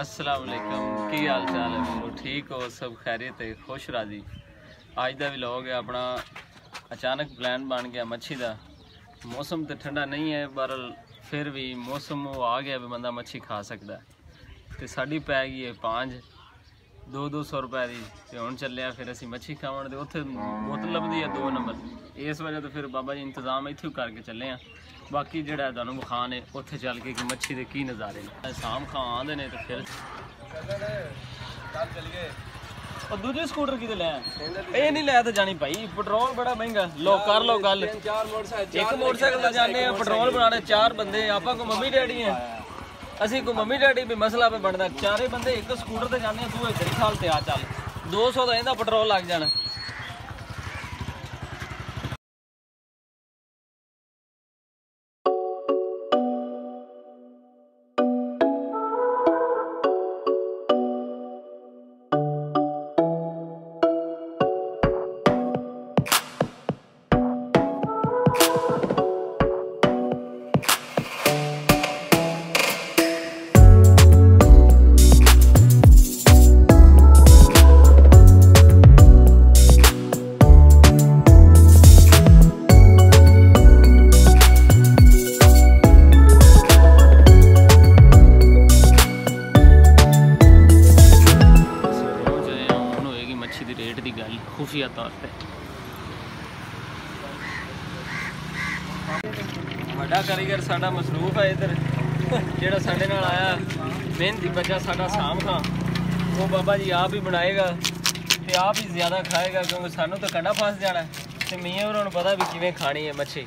ਅਸਲਾਮ ਅਲੈਕਮ ਕੀ ਹਾਲ ਚਾਲ ਹੈ ਵੀਰੋ? ਠੀਕ ਹੋ? ਸਭ ਖੈਰੀਅਤ ਹੈ? ਖੁਸ਼ ਰਾਜੀ? ਅੱਜ ਦਾ ਵਲੌਗ ਹੈ ਆਪਣਾ। ਅਚਾਨਕ ਪਲਾਨ ਬਣ ਗਿਆ ਮੱਛੀ ਦਾ। ਮੌਸਮ ਤੇ ਠੰਡਾ ਨਹੀਂ ਹੈ, ਪਰ ਫਿਰ ਵੀ ਮੌਸਮ ਉਹ ਆ ਗਿਆ ਵੀ ਬੰਦਾ ਮੱਛੀ ਖਾ ਸਕਦਾ। ਹੈ। ਤੇ ਸਾਡੀ ਪੈ ਗਈ ਹੈ ਪੰਜ। 2-200 ਰੁਪਏ ਦੀ। ਤੇ ਹੁਣ ਚੱਲਿਆ ਫਿਰ ਅਸੀਂ ਮੱਛੀ ਖਾਵਣ ਦੇ ਉੱਥੇ ਬੋਤਲ ਲੱਭਦੀ ਹੈ 2 ਨੰਬਰ। ਇਸ ਵਜ੍ਹਾ ਤੋਂ ਫਿਰ ਬਾਬਾ ਜੀ ਇੰਤਜ਼ਾਮ ਇੱਥੇ ਕਰਕੇ ਚੱਲੇ ਆ ਬਾਕੀ ਜਿਹੜਾ ਤੁਹਾਨੂੰ ਵਿਖਾਣ ਹੈ ਉੱਥੇ ਚੱਲ ਕੇ ਕਿ ਮੱਛੀ ਦੇ ਕੀ ਨਜ਼ਾਰੇ ਨੇ। ਸ਼ਾਮ ਖਾਂ ਆਉਂਦੇ ਨੇ ਤੇ ਫਿਰ ਉਹ ਦੂਜੇ ਸਕੂਟਰ ਕਿਤੇ ਲੈ ਇਹ ਨਹੀਂ ਲੈ ਤਾਂ ਜਾਣੀ ਭਾਈ ਪੈਟਰੋਲ ਬੜਾ ਮਹਿੰਗਾ। ਲੋ ਕਰ ਲੋ ਗੱਲ। ਚਾਰ ਮੋਟਰਸਾਈਕਲ ਇੱਕ ਮੋਟਰਸਾਈਕਲ ਤੇ ਜਾਂਦੇ ਆ ਪੈਟਰੋਲ ਬਣਾਣੇ ਚਾਰ ਬੰਦੇ ਆਪਾਂ ਕੋ ਮੰਮੀ ਡੈਡੀ ਆ। ਅਸੀਂ ਕੋ ਮੰਮੀ ਡੈਡੀ ਵੀ ਮਸਲਾ ਪੇ ਬਣਦਾ। ਚਾਰੇ ਬੰਦੇ ਇੱਕ ਸਕੂਟਰ ਤੇ ਜਾਂਦੇ ਆ ਤੂੰ ਇੱਧਰ ਹੀ ਖਾਲ ਤੇ ਆ ਚੱਲ। 200 ਦਾ ਇਹਦਾ ਪੈਟਰੋਲ ਲੱਗ ਜਾਣਾ। ਖੁਫੀਆ ਤੌਰ ਤੇ। ਵੱਡਾ ਕਾਰੀਗਰ ਸਾਡਾ ਮਸਰੂਫ ਹੈ ਇਧਰ। ਜਿਹੜਾ ਸਾਡੇ ਨਾਲ ਆਇਆ ਮਿਹਨਤੀ ਬੱਚਾ ਸਾਡਾ ਸਾਮ ਖਾਂ। ਉਹ ਬਾਬਾ ਜੀ ਆਪ ਹੀ ਬਣਾਏਗਾ ਤੇ ਆਪ ਹੀ ਜ਼ਿਆਦਾ ਖਾਏਗਾ ਕਿਉਂਕਿ ਸਾਨੂੰ ਤਾਂ ਕੰਡਾ ਫਸ ਜਾਣਾ ਤੇ ਮੀਆਂ ਹੋਰਾਂ ਨੂੰ ਪਤਾ ਵੀ ਕਿਵੇਂ ਖਾਣੀ ਹੈ ਮੱਛੀ।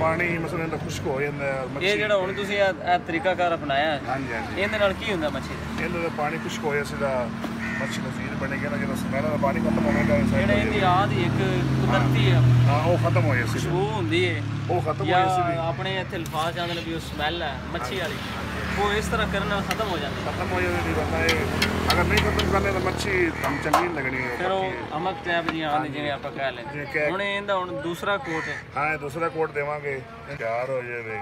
ਪਾਣੀ ਮਸਲੇ ਦਾ ਖੁਸ਼ਕ ਹੋ ਜਾਂਦਾ ਹੈ ਔਰ ਮੱਛੀ ਇਹ ਜਿਹੜਾ ਹੁਣ ਤੁਸੀਂ ਇਹ ਇਹ ਤਰੀਕਾਕਾਰ ਅਪਣਾਇਆ ਹੈ, ਹਾਂਜੀ ਹਾਂਜੀ। ਇਹਦੇ ਨਾਲ ਕੀ ਹੁੰਦਾ ਮੱਛੀ? ਦਾ ਇਹਨਾਂ ਦਾ ਪਾਣੀ ਖੁਸ਼ਕ ਹੋਇਆ ਸਿੱਧਾ ਮੱਛੀ ਨਜ਼ੀਰ ਬਣੇਗਾ ਨਾ ਜਦੋਂ ਸਮੈਲ ਦਾ ਪਾਣੀ ਖਤਮ ਹੋ ਗਿਆ ਜਿਹੜਾ ਇਹਦੀ ਆਦ ਇੱਕ ਕੁਦਰਤੀ ਹੈ। ਹਾਂ ਉਹ ਖਤਮ ਹੋਇਆ ਸੀ। ਖੁਸ਼ਬੂ ਹੁੰਦੀ ਹੈ ਉਹ ਖਤਮ ਜਾਂ ਹੋਇਆ ਸੀ। ਆਪਣੇ ਇੱਥੇ ਅਲਫਾਜ਼ ਆਉਂਦੇ ਨੇ ਵੀ ਉਹ ਸਮੈਲ ਹੈ ਮੱਛੀ ਵਾਲੀ। ਉਹ ਇਸ ਤਰ੍ਹਾਂ ਕਰਨ ਨਾਲ ਖਤਮ ਹੋ ਜਾਂਦੀ ਹੈ ਖਤਮ ਹੋ ਜਾਂਦੀ ਬੰਦਾ ਇਹ ਅਗਰ ਨਹੀਂ ਖਤਮ ਕਰਨੇ ਤਾਂ ਮੱਛੀ ਤੁਹਾਨੂੰ ਚੰਗੀ ਨਹੀਂ ਲੱਗਣੀ ਉਹ ਫਿਰ ਉਹ ਅਮਕ ਟੈਪ ਜੀ ਆਉਂਦੀ ਜਿਵੇਂ ਆਪਾਂ ਕਹਿ ਲੈਂਦੇ ਹੁਣ ਇਹਦਾ ਹੁਣ ਦੂਸਰਾ ਕੋਟ ਹੈ ਹਾਂ ਇਹ ਦੂਸਰਾ ਕੋਟ ਦੇਵਾਂਗੇ ਤਿਆਰ ਹੋ ਜਾਵੇ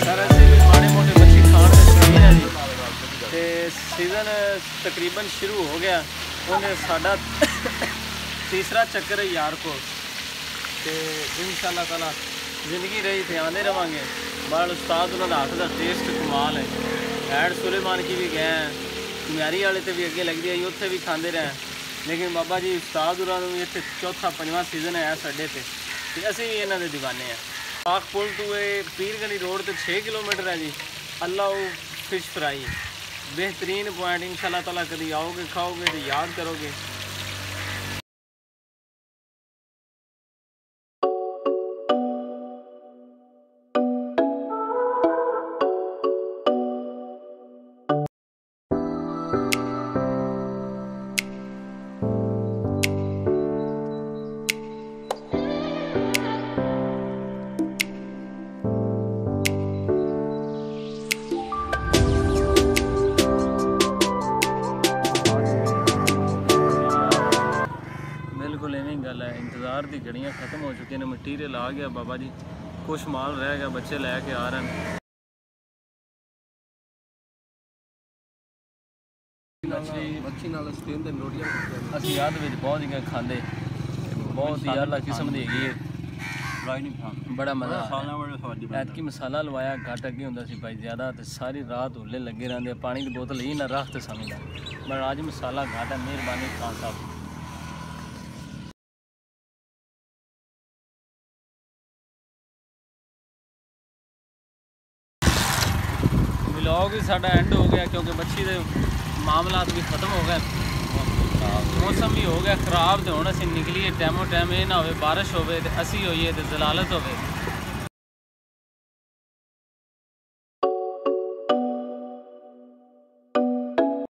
ਸਰ ਅਸੀਂ ਵੀ ਮਾੜੇ ਮੋਟੇ ਮੱਛੀ ਖਾਣ ਦੇ ਸ਼ੌਕੀਨ ਹਾਂ ਜੀ ਤੇ ਸੀਜ਼ਨ ਤਕਰੀਬਨ ਸ਼ੁਰੂ ਹੋ ਗਿਆ ਉਹਨੇ ਸਾਡਾ ਤੀਸਰਾ ਚੱਕਰ ਹੈ ਯਾਰ ਕੋ ਤੇ ਇਨਸ਼ਾਅੱਲਾ ਤਾਲਾ ਜ਼ਿੰਦਗੀ ਰਹੀ ਤੇ ਆਉਂਦੇ ਰਵਾਂਗੇ। ਬਾਲ ਉਸਤਾਦ ਉਹਨਾਂ ਦਾ ਹੱਥ ਦਾ ਟੇਸਟ ਕਮਾਲ ਹੈ। ਐਡ ਸੁਲੇਮਾਨ ਕੀ ਵੀ ਗਏ ਹੈ ਮਿਆਰੀ ਵਾਲੇ ਤੇ ਵੀ ਅੱਗੇ ਲੱਗਦੀ ਹੈ ਉੱਥੇ ਵੀ ਖਾਂਦੇ ਰਹੇ ਲੇਕਿਨ ਬਾਬਾ ਜੀ, ਉਸਤਾਦ ਉਹਨਾਂ ਨੂੰ ਵੀ ਇੱਥੇ ਚੌਥਾ, ਪੰਜਵਾਂ ਸੀਜ਼ਨ ਹੈ ਸਾਡੇ ਤੇ। ਤੇ ਅਸੀਂ ਵੀ ਇਹਨਾਂ ਦੇ دیਵਾਨੇ ਆ ਪਾਕ ਪੁਲ ਤੋਂ ਇਹ ਪੀਰਗਲੀ ਰੋਡ ਤੇ 6 ਕਿਲੋਮੀਟਰ ਹੈ ਜੀ। ਅੱਲਾਹ ਫਿਸ਼ ਫਰਾਈ ਬਿਹਤਰੀਨ ਪੁਆਇੰਟ ਇਨਸ਼ਾਅੱਲਾ ਤਾਲਾ ਕਦੀ ਆਓਗੇ ਖਾਓਗੇ ਤੇ ਯਾਦ ਕਰੋਗੇ ਦੀ ਗੜੀਆਂ ਖਤਮ ਹੋ ਚੁੱਕੀਆਂ ਨੇ ਮਟੀਰੀਅਲ ਆ ਗਿਆ ਬਾਬਾ ਜੀ। ਕੁਛ ਮਾਲ ਰਹਿ ਗਿਆ ਬੱਚੇ ਲੈ ਕੇ ਆ ਰਹੇ ਨੇ। ਮੱਛੀ ਨਾਲ ਅਸੀਂ ਯਾਦ ਵਿੱਚ ਬਹੁਤ ਜਗ੍ਹਾ ਖਾਂਦੇ। ਬਹੁਤ ਹੀ ਆਲਾ ਕਿਸਮ ਦੀ ਹੈਗੀ ਹੈ ਬੜਾ ਮਜ਼ਾ ਆ ਸਾਲਾਂ ਵਾਲੇ ਸਵਾਦੀ ਐਤਕੀ ਮਸਾਲਾ ਲਵਾਇਆ ਘੱਟ ਅੱਗੇ ਹੁੰਦਾ ਸੀ ਭਾਈ ਜ਼ਿਆਦਾ ਤੇ ਸਾਰੀ ਰਾਤ ਹੁੱਲੇ ਲੱਗੇ ਰਹਿੰਦੇ ਪਾਣੀ ਦੀ ਬੋਤਲ ਹੀ ਨਾ ਰੱਖ ਤੇ ਸਮਝਦਾ। ਪਰ ਅੱਜ ਮਸਾਲਾ ਘੱਟ ਹੈ ਮਿਹਰਬਾਨੀ ਖਾਨ ਸਾਹਿਬ। ਵਲੌਗ ਵੀ ਸਾਡਾ ਐਂਡ ਹੋ ਗਿਆ ਕਿਉਂਕਿ ਮੱਛੀ ਦੇ ਮਾਮਲਾਤ ਵੀ ਖਤਮ ਹੋ ਗਏ। ਮੌਸਮ ਵੀ ਹੋ ਗਿਆ ਖਰਾਬ ਤੇ ਹੁਣ ਅਸੀਂ ਨਿਕਲੀਏ। ਟੈਮੋ ਟਾਈਮ ਇਹ ਨਾ ਹੋਵੇ, ਬਾਰਿਸ਼ ਹੋਵੇ ਤੇ ਅਸੀਂ ਹੋਈਏ ਤੇ ਜ਼ਲਾਲਤ ਹੋਵੇ।